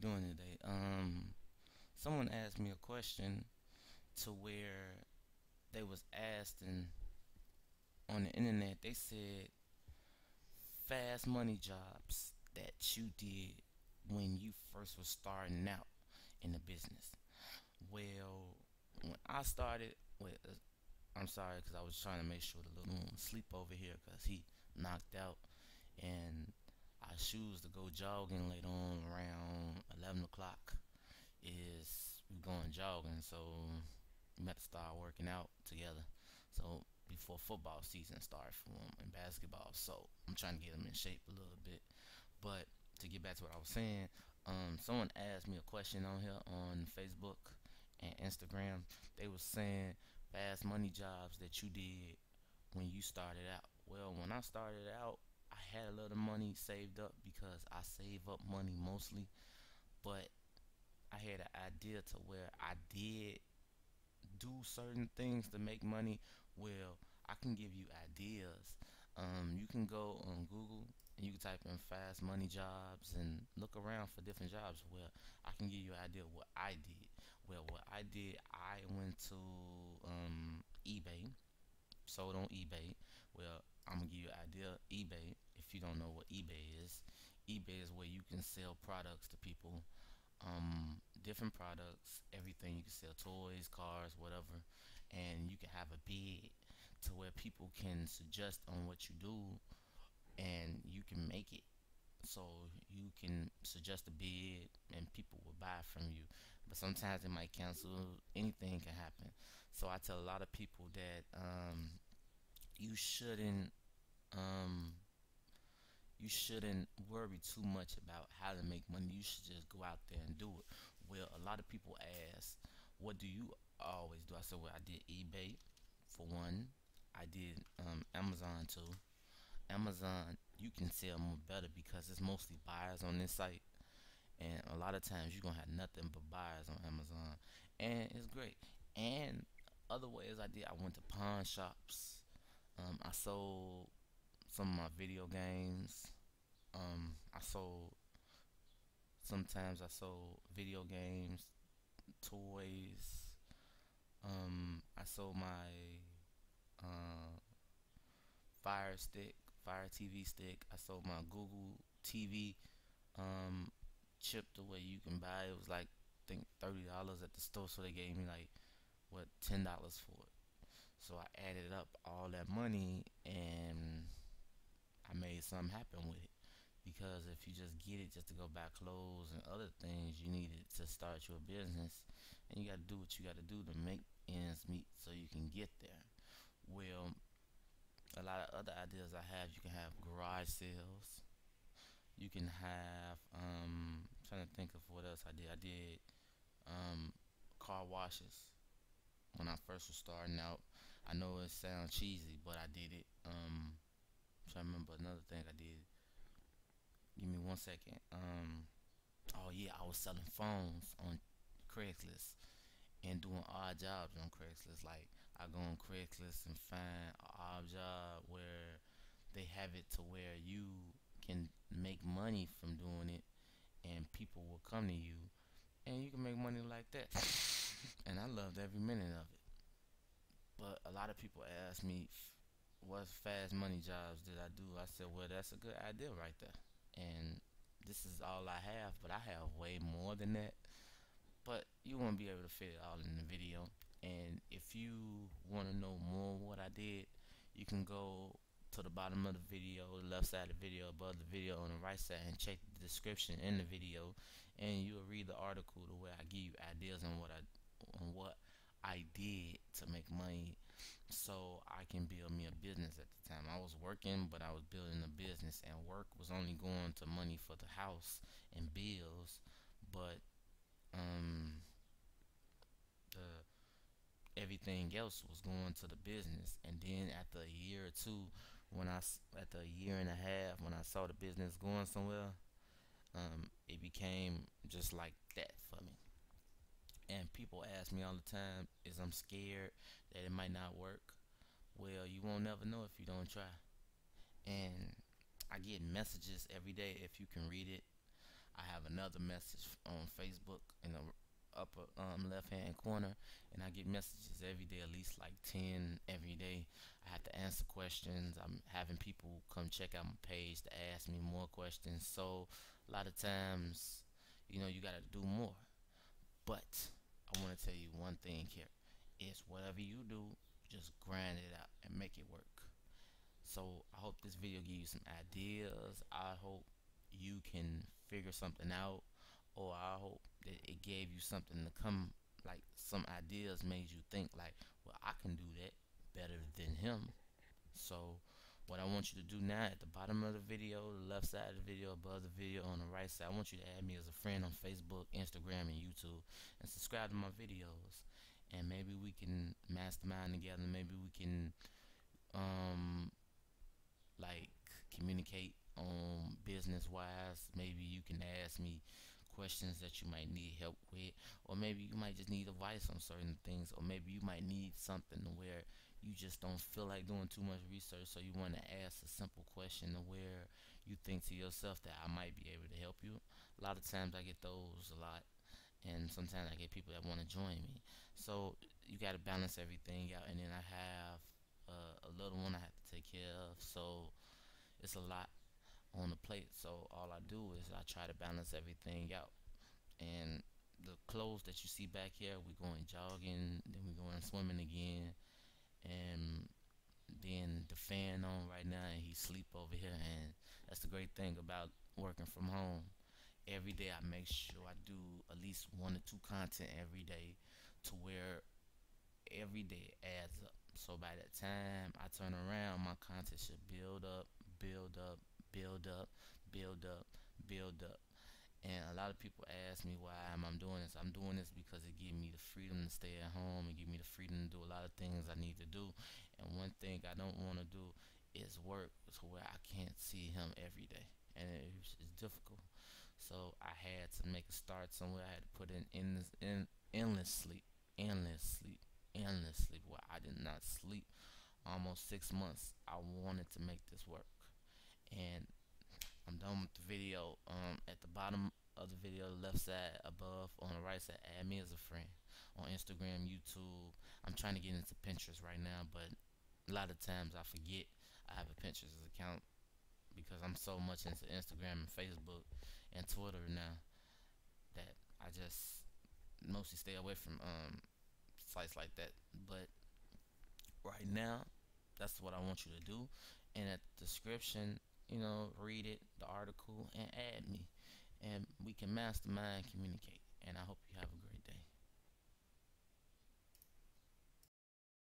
doing today? Um, someone asked me a question to where they was asked and on the internet they said fast money jobs that you did when you first was starting out in the business. Well, when I started with, uh, I'm sorry because I was trying to make sure the little one sleep over here because he knocked out, and I choose to go jogging later on around 11 o'clock. Is we going jogging, so we had to start working out together. So before football season starts for him and basketball, so I'm trying to get him in shape a little bit. But to get back to what I was saying, um, someone asked me a question on here on Facebook and Instagram. They were saying fast money jobs that you did when you started out. Well, when I started out, I had a little money saved up because I save up money mostly, but I had an idea to where I did do certain things to make money. Well, I can give you ideas. Um, you can go on Google and you can type in fast money jobs and look around for different jobs. Well, I can give you an idea what I did. Well, what I did, I went to um, eBay, sold on eBay. Well, I'm gonna give you an idea. eBay, if you don't know what eBay is, eBay is where you can sell products to people, um, different products, everything. You can sell toys, cars, whatever, and you can have a bid to where people can suggest on what you do, and you can make it. So you can suggest a bid, and people will buy from you. But sometimes it might cancel. Anything can happen. So I tell a lot of people that um, you shouldn't um, you shouldn't worry too much about how to make money. You should just go out there and do it. Well, a lot of people ask, "What do you always do?" I said, "Well, I did eBay for one. I did um, Amazon too. Amazon, you can sell more better because it's mostly buyers on this site, and a lot of times you're gonna have nothing but buyers on Amazon, and it's great. And other ways I did, I went to pawn shops. Um, I sold some of my video games. Um, I sold sometimes I sold video games, toys. Um, I sold my uh, Fire Stick, Fire TV stick. I sold my Google TV um, chip the way you can buy. It was like I think thirty dollars at the store, so they gave me like what ten dollars for it. So I added up all that money and I made something happen with it. Because if you just get it just to go buy clothes and other things, you need it to start your business, and you got to do what you got to do to make ends meet so you can get there. Well, a lot of other ideas I have, you can have garage sales. You can have um I'm trying to think of what else I did. I did um car washes when I first was starting out. I know it sounds cheesy, but I did it. Um trying to remember another thing I did. Give me one second. Um, oh yeah, I was selling phones on Craigslist and doing odd jobs on Craigslist. Like I go on Craigslist and find an odd job where they have it to where you can make money from doing it, and people will come to you, and you can make money like that. and I loved every minute of it. But a lot of people ask me what fast money jobs did I do? I said, well, that's a good idea right there. And this is all I have, but I have way more than that. But you won't be able to fit it all in the video. And if you want to know more what I did, you can go to the bottom of the video, the left side of the video, above the video on the right side, and check the description in the video, and you'll read the article to where I give you ideas on what I on what I did to make money so I can build me a business at the time. I was working, but I was building a business, and work was only going to money for the house and bills, but um, the everything else was going to the business. And then after a year or two, when I after a year and a half, when I saw the business going somewhere, um, it became just like that for me. People ask me all the time, is I'm scared that it might not work. Well, you won't never know if you don't try. And I get messages every day if you can read it. I have another message on Facebook in the upper um, left hand corner and I get messages every day at least like 10 every day I have to answer questions I'm having people come check out my page to ask me more questions so a lot of times you know you got to do more but I want to tell you one thing here is whatever you do just grind it out and make it work. So I hope this video gives you some ideas. I hope you can figure something out. Or I hope that it gave you something to come like some ideas made you think like well I can do that better than him. So what I want you to do now at the bottom of the video the left side of the video above the video on the right side I want you to add me as a friend on Facebook Instagram and YouTube and subscribe to my videos. And maybe we can mastermind together. Maybe we can um like communicate on business wise maybe you can ask me questions that you might need help with or maybe you might just need advice on certain things or maybe you might need something where you just don't feel like doing too much research so you want to ask a simple question where you think to yourself that I might be able to help you. A lot of times I get those a lot and sometimes I get people that want to join me. So you got to balance everything out and then I have uh, a little one I have to take care of so it's a lot on the plate. So all I do is I try to balance everything out. And the clothes that you see back here, we're going jogging, then we're going swimming again, and then the fan on right now, and he sleep over here. And that's the great thing about working from home. Every day I make sure I do at least one or two content every day, to where every day adds up. So by the time I turn around, my content should build up, build up, build up, build up, build up. And a lot of people ask me why I'm doing this. I'm doing this because it gives me the freedom to stay at home. It gives me the freedom to do a lot of things I need to do. And one thing I don't want to do is work to where I can't see him every day. And it's, it's difficult. So I had to make a start somewhere. I had to put in endless, in, endless sleep, endless sleep, endless sleep. Where I did not sleep almost six months. I wanted to make this work and I'm done with the video um at the bottom of the video left side above on the right side add me as a friend on Instagram YouTube. I'm trying to get into Pinterest right now but a lot of times I forget I have a Pinterest account because I'm so much into Instagram and Facebook and Twitter now that I just mostly stay away from um sites like that. But right now that's what I want you to do. And at the description you know, read it, the article, and add me. And we can mastermind communicate. And I hope you have a good